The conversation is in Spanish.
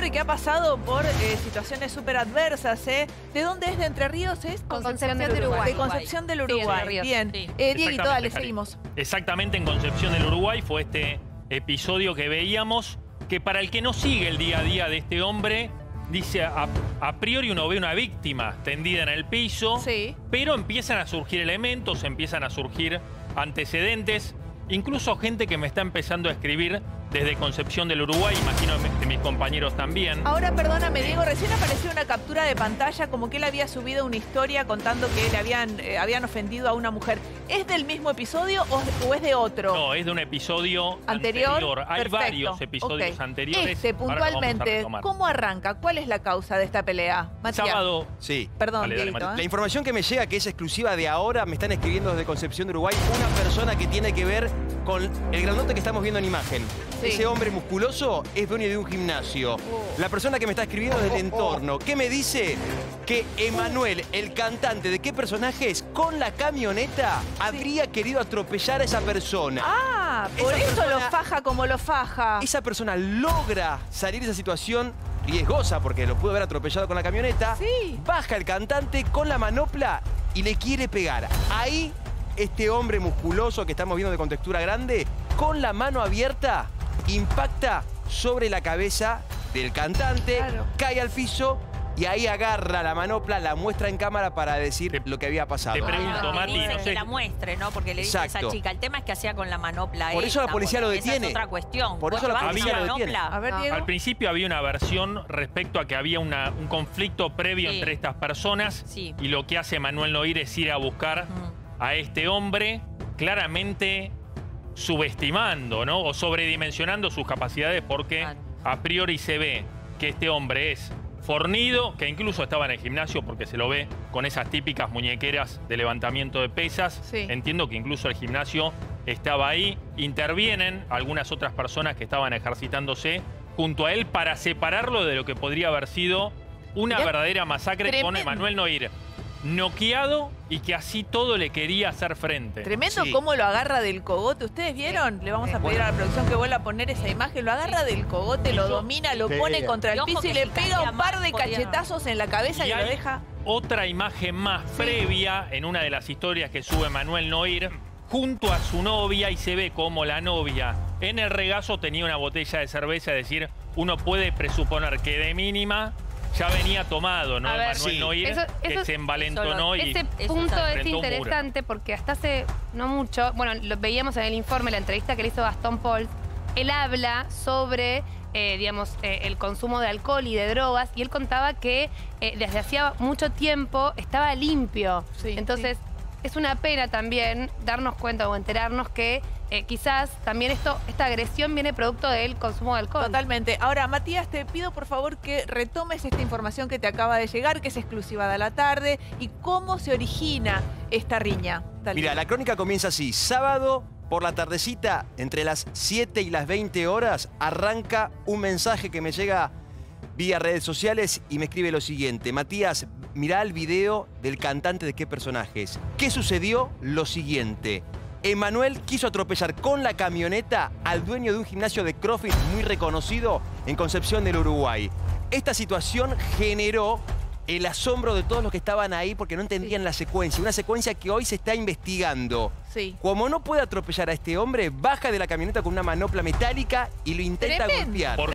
hombre que ha pasado por eh, situaciones súper adversas, ¿eh? ¿De dónde es? ¿De Entre Ríos es? Concepción del Uruguay. De Concepción del Sí, Uruguay. Bien. Sí. Eh, Dieguito, dale, Cari. seguimos. Exactamente en Concepción del Uruguay fue este episodio que veíamos, que para el que no sigue el día a día de este hombre, dice, a, a priori uno ve una víctima tendida en el piso, Sí. pero empiezan a surgir elementos, empiezan a surgir antecedentes, incluso gente que me está empezando a escribir desde Concepción del Uruguay, imagino que mis compañeros también. Ahora, perdóname, Diego, recién apareció una captura de pantalla como que él había subido una historia contando que le habían, eh, habían ofendido a una mujer. ¿Es del mismo episodio o, o es de otro? No, es de un episodio Anterior, anterior. Hay Perfecto. varios episodios anteriores. Este, puntualmente. ¿cómo arranca? ¿Cuál es la causa de esta pelea? Matías. Sábado Sí. Perdón, Dale, dale, Dieguito, Mati. ¿eh? La información que me llega, que es exclusiva de ahora, me están escribiendo desde Concepción de Uruguay, una persona que tiene que ver con el grandote que estamos viendo en imagen. Sí. Ese hombre musculoso es dueño de un gimnasio. Oh. La persona que me está escribiendo es del entorno. ¿Qué me dice? Que Emanuel, el cantante de qué personajes, con la camioneta habría querido atropellar a esa persona. Ah, por eso lo faja como lo faja. Esa persona logra salir de esa situación riesgosa porque lo pudo haber atropellado con la camioneta. Sí. Baja el cantante con la manopla y le quiere pegar. Ahí, este hombre musculoso que estamos viendo de contextura grande, con la mano abierta, impacta sobre la cabeza del cantante, Claro. cae al piso y ahí agarra la manopla, la muestra en cámara para decir Te- lo que había pasado. te pregunto, Ah, Mati, no que sé- la muestre, ¿no? Porque le dice a Exacto. esa chica. El tema es que hacía con la manopla Por eso la esta, policía lo esa detiene. es otra cuestión. Por ¿Vos eso la policía lo detiene. manopla? A ver. Diego. Al principio había una versión respecto a que había una- un conflicto previo Sí. entre estas personas Sí. y lo que hace Manuel Noir es ir a buscar. A este hombre claramente subestimando, ¿no? O sobredimensionando sus capacidades porque a priori se ve que este hombre es fornido, que incluso estaba en el gimnasio porque se lo ve con esas típicas muñequeras de levantamiento de pesas. Sí. Entiendo que incluso el gimnasio estaba ahí. Intervienen algunas otras personas que estaban ejercitándose junto a él para separarlo de lo que podría haber sido una Mirá, verdadera masacre con. Emanuel Noir. Noqueado y que así todo le quería hacer frente. Tremendo Sí. cómo lo agarra del cogote. ¿Ustedes vieron? Le vamos a pedir a la producción que vuelva a poner esa imagen. Lo agarra del cogote, lo domina, lo pone contra el piso y le pega un par de cachetazos en la cabeza Y y lo deja. Otra imagen más previa en una de las historias que sube Manuel Noir junto a su novia y se ve como la novia en el regazo tenía una botella de cerveza, es decir, uno puede presuponer que de mínima ya venía tomado, ¿no? A ver, Manuel sí. Noir, Eso- que eso- se envalentonó y Ese punto es interesante porque hasta hace no mucho, bueno, lo veíamos en el informe, la entrevista que le hizo Gastón Paul, él habla sobre, eh, digamos, eh, el consumo de alcohol y de drogas y él contaba que eh, desde hacía mucho tiempo estaba limpio. Sí, Entonces, es una pena también darnos cuenta o enterarnos que eh, quizás también esto, esta agresión viene producto del consumo de alcohol. Totalmente. Ahora, Matías, te pido por favor que retomes esta información que te acaba de llegar, que es exclusiva de la tarde, y cómo se origina esta riña. Mira, la crónica comienza así. Sábado por la tardecita, entre las 7 y las 20 horas, arranca un mensaje que me llega vía redes sociales y me escribe lo siguiente. Matías, mirá el video del cantante de qué personajes. ¿Qué sucedió? Lo siguiente. Emanuel quiso atropellar con la camioneta al dueño de un gimnasio de CrossFit muy reconocido en Concepción del Uruguay. Esta situación generó el asombro de todos los que estaban ahí porque no entendían la secuencia. Una secuencia que hoy se está investigando. Sí. Como no puede atropellar a este hombre, baja de la camioneta con una manopla metálica y lo intenta Tremendo. golpear. Por